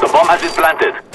The bomb has been planted.